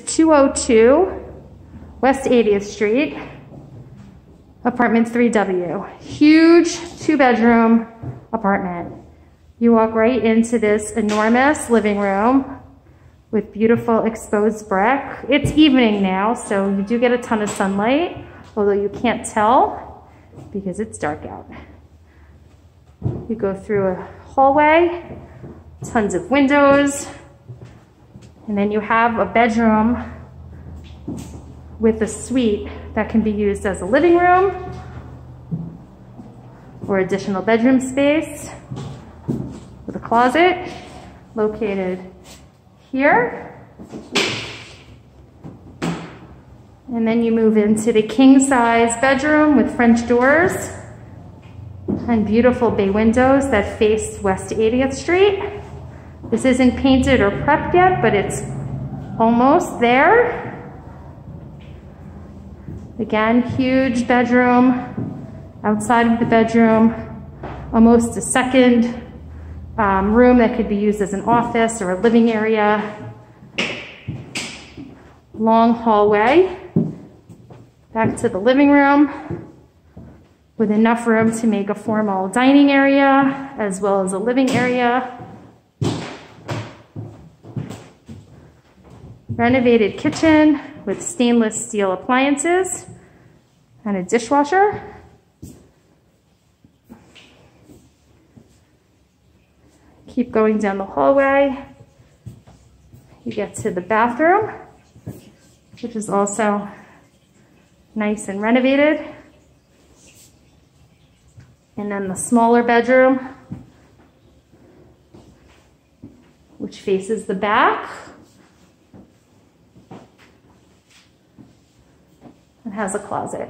202 West 80th Street, apartment 3W. Huge two bedroom apartment. You walk right into this enormous living room with beautiful exposed brick. It's evening now, so you do get a ton of sunlight, although you can't tell because it's dark out. You go through a hallway, tons of windows, and then you have a bedroom with a suite that can be used as a living room or additional bedroom space with a closet located here. And then you move into the king size bedroom with French doors and beautiful bay windows that face West 80th Street. This isn't painted or prepped yet, but it's almost there. Again, huge bedroom, outside of the bedroom, almost a second um, room that could be used as an office or a living area. Long hallway, back to the living room with enough room to make a formal dining area as well as a living area. Renovated kitchen with stainless steel appliances and a dishwasher. Keep going down the hallway. You get to the bathroom, which is also nice and renovated. And then the smaller bedroom, which faces the back. And has a closet.